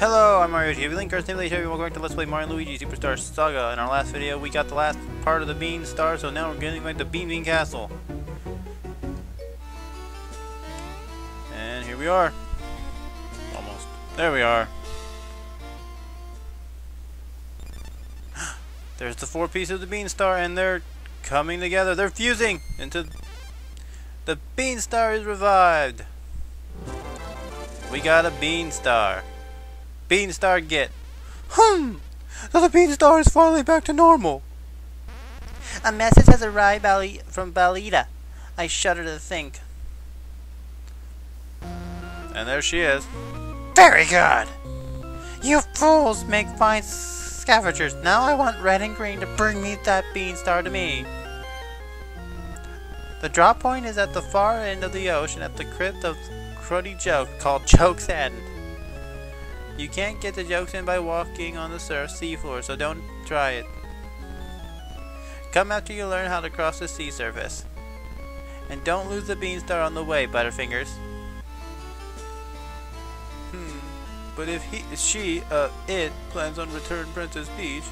Hello, I'm Mario TV Link, Earth Simulator, and welcome back to Let's Play Mario Luigi Superstar Saga. In our last video, we got the last part of the Bean Star, so now we're getting back to Beanbean Castle. And here we are. Almost. There we are. There's the four pieces of the Bean Star, and they're coming together. They're fusing into... The Bean Star is revived. We got a Bean Star. Beanstar get. Hmm. So the Beanstar is finally back to normal. A message has arrived Bali from Balita. I shudder to think. And there she is. Very good. You fools make fine scavengers. Now I want red and green to bring me that Beanstar to me. The drop point is at the far end of the ocean at the crypt of Cruddy Joke called Joke's End. You can't get the Joke's End by walking on the surf seafloor, so don't try it. Come after you learn how to cross the sea surface. And don't lose the beanstar on the way, Butterfingers. Hmm. But if he, she, uh, it, plans on return Princess Peach,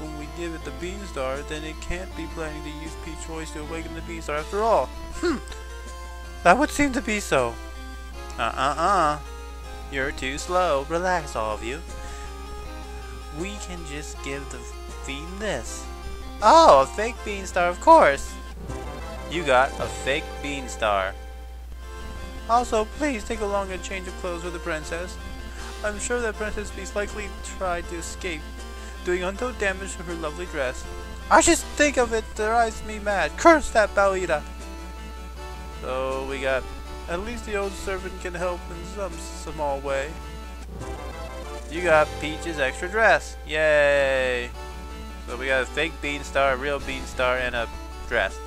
when we give it the beanstar, then it can't be planning to use Peach voice to awaken the beanstar after all. Hmm. That would seem to be so. Uh-uh-uh. You're too slow. Relax, all of you. We can just give the fiend this. Oh, a fake bean star, of course. You got a fake bean star. Also, please take along a change of clothes with the princess. I'm sure that Princess Peach likely tried to escape, doing untold damage to her lovely dress. I just think of it drives me mad. Curse that Balita! So we got at least the old servant can help in some small way. You got Peach's extra dress. Yay! So we got a fake Beanstar, a real Beanstar, and a dress.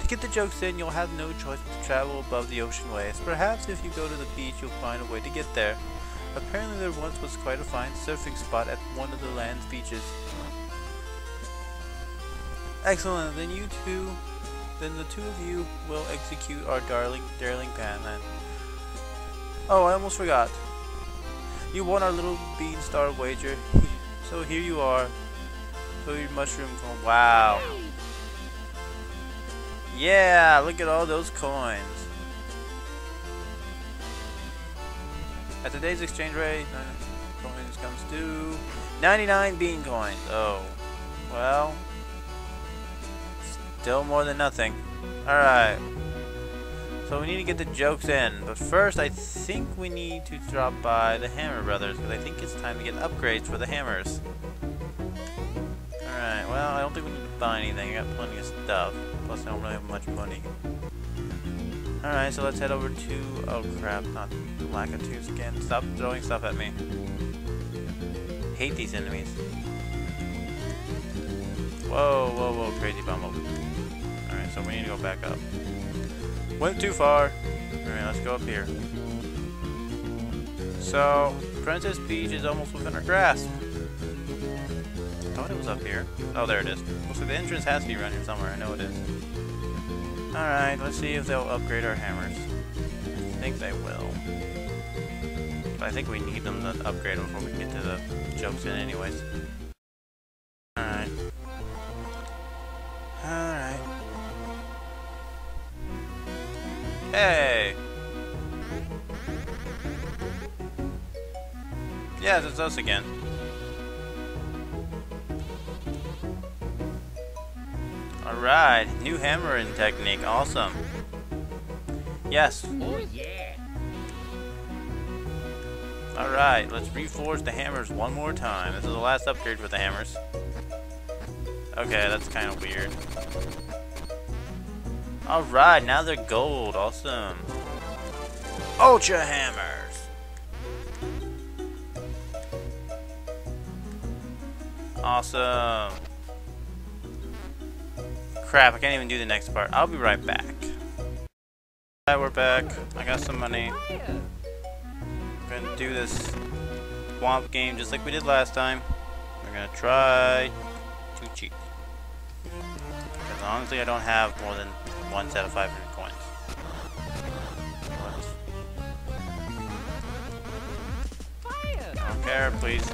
To get the Joke's End, you'll have no choice but to travel above the ocean waves. Perhaps if you go to the beach, you'll find a way to get there. Apparently there once was quite a fine surfing spot at one of the land's beaches. Excellent, then you two then the two of you will execute our darling, darling pan then. Oh, I almost forgot. You won our little beanstar wager, so here you are. So your mushroom coin. Wow. Yeah, look at all those coins. At today's exchange rate, coins comes to 99 bean coins. Oh, well, Still more than nothing. Alright. So we need to get the Joke's End. But first, I think we need to drop by the Hammer Brothers. Because I think it's time to get upgrades for the hammers. Alright, well, I don't think we need to buy anything. I got plenty of stuff. Plus, I don't really have much money. Alright, so let's head over to... Oh, crap. Not Lakitus again. Stop throwing stuff at me. Hate these enemies. Whoa, whoa, whoa, crazy bumblebee. Alright, so we need to go back up. Went too far. Alright, let's go up here. So, Princess Peach is almost within our grasp. I thought it was up here. Oh, there it is. Looks like the entrance has to be around here somewhere. I know it is. Alright, let's see if they'll upgrade our hammers. I think they will. But I think we need them to upgrade before we get to the Joke's End anyways. Hey! Yes, it's us again. Alright, new hammering technique, awesome. Yes. Oh yeah. Alright, let's reforge the hammers one more time. This is the last upgrade for the hammers. Okay, that's kind of weird. Alright, now they're gold. Awesome. Ultra Hammers! Awesome. Crap, I can't even do the next part. I'll be right back. Alright, we're back. I got some money. We're gonna do this swamp game just like we did last time. We're gonna try to cheat. Because honestly, I don't have more than one set of 500 coins. Don't care, please.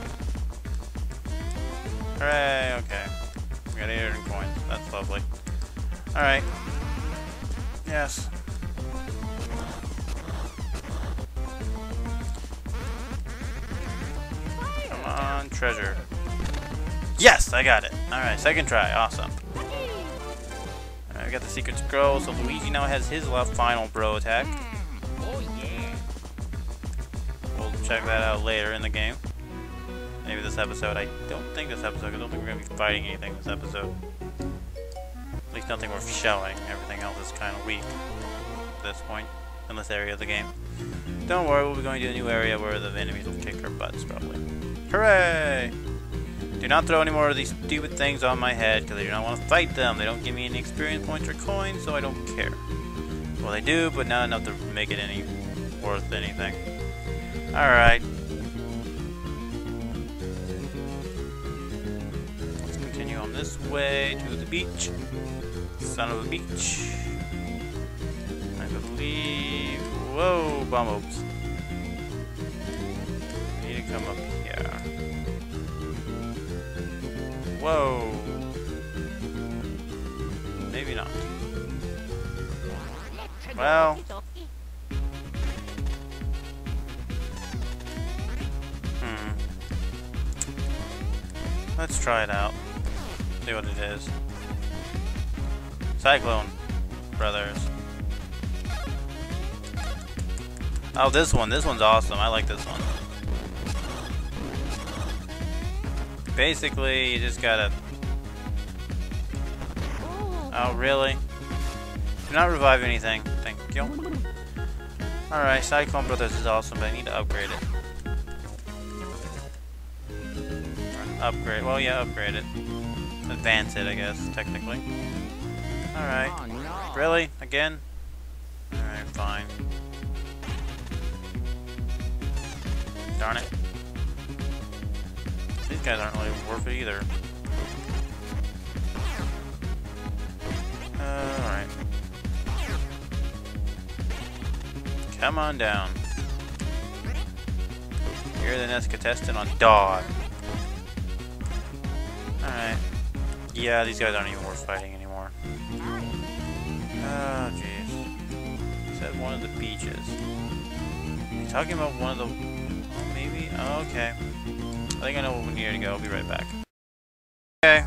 Hooray, okay. We got 800 coins. That's lovely. Alright. Yes. Come on, treasure. Yes, I got it. Alright, second try. Awesome. We got the secret scroll, so Luigi now has his left final bro attack. Hmm. Oh yeah. We'll check that out later in the game. Maybe this episode. I don't think this episode. I don't think we're going to be fighting anything this episode. At least nothing worth showing. Everything else is kind of weak at this point in this area of the game. Don't worry, we'll be going to a new area where the enemies will kick our butts, probably. Hooray! Do not throw any more of these stupid things on my head, because I do not want to fight them. They don't give me any experience points or coins, so I don't care. Well, they do, but not enough to make it any worth anything. Alright. Let's continue on this way to the beach. Son of a beach. I believe... Whoa, bomb oaks. Need to come up here. Whoa. Maybe not. Well. Hmm. Let's try it out. See what it is. Cyclone Brothers. Oh, this one. This one's awesome. I like this one. Basically, you just gotta... Oh. oh, really? Do not revive anything. Thank you. Alright, Cyclone Brothers is awesome, but I need to upgrade it. Upgrade. Well, yeah, upgrade it. Advance it, I guess, technically. Alright. Oh no. Really? Again? Alright, fine. Darn it. Guys aren't really worth it either. Alright. Come on down. You're the next contestant on Dog. Alright. Yeah, these guys aren't even worth fighting anymore. Oh, jeez. Said one of the beaches. You talking about one of the... Maybe? Oh, okay. I think I know where we need to go. I'll be right back. Okay.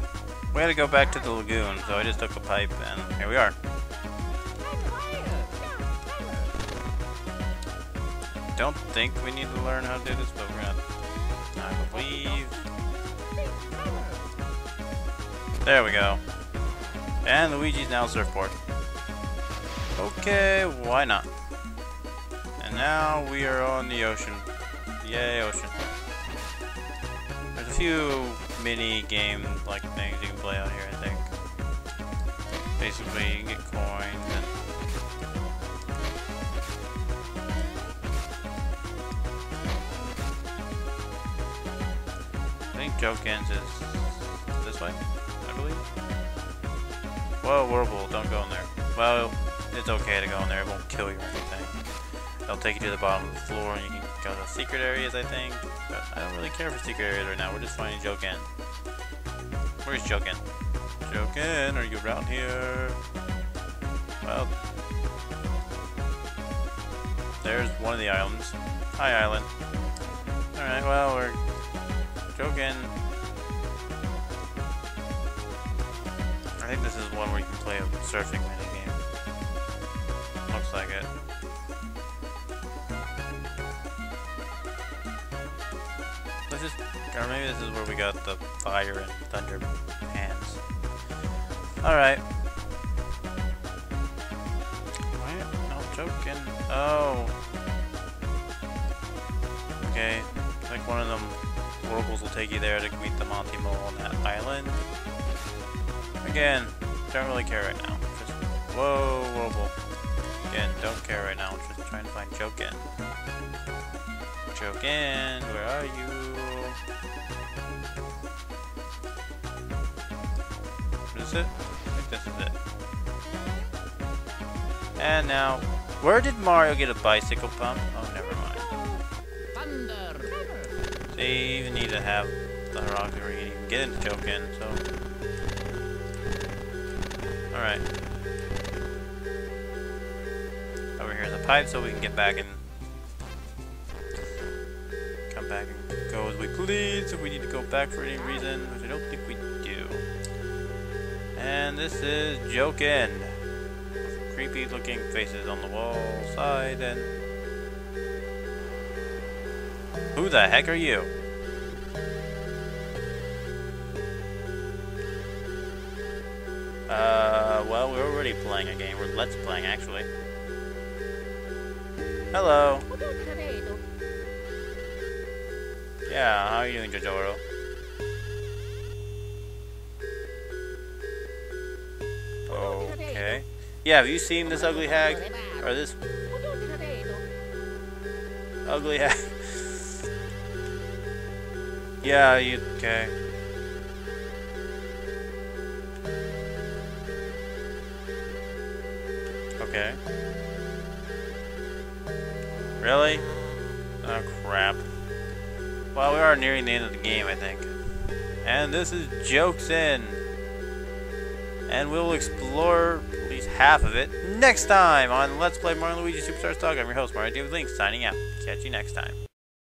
We had to go back to the lagoon, so I just took a pipe, and here we are. Don't think we need to learn how to do this, but we're gonna... I believe... There we go. And Luigi's now surfboard. Okay, why not? And now we are on the ocean. Yay, ocean. Few mini game like things you can play out here, I think. Basically, you can get coins and I think Jokins is this way, I believe. Whoa, Whirlpool, don't go in there. Well, it's okay to go in there, it won't kill you or anything. They'll take you to the bottom of the floor and you can Uh, to secret areas, I think. But I don't really care for secret areas right now, we're just finding Jokin. Where's Jokin? Jokin, are you around here? Well, there's one of the islands. Hi, island. Alright, well, we're joking. I think this is one where you can play a surfing minigame. Looks like it. This is, or maybe this is where we got the fire and thunder hands. Alright. No joking. Oh. Okay. Think one of them Whirlpools will take you there to meet the Monty Mole on that island. Again, don't really care right now. Just whoa, Whirlpool. Again, don't care right now. Just trying to find Jokin. Jokin, where are you? What is it? I think this is it. And now, where did Mario get a bicycle pump? Oh, never mind. Thunder. They even need to have the you can even get into Jokin, so... Alright. Over here in the pipe so we can get back and... we please if we need to go back for any reason, which I don't think we do. And this is Jokin. Creepy looking faces on the wall side and... Who the heck are you? Uh, well, we're already playing a game. We're let's playing, actually. Hello. Yeah, how are you doing, Jojora? Okay. Yeah, have you seen this ugly hag? Or this ugly hag? yeah, you okay. Okay. Really? Oh crap. Well, we are nearing the end of the game, I think. And this is Joke's End. And we'll explore at least half of it next time on Let's Play Mario Luigi Superstar Saga. I'm your host, Mario David Link, signing out. Catch you next time.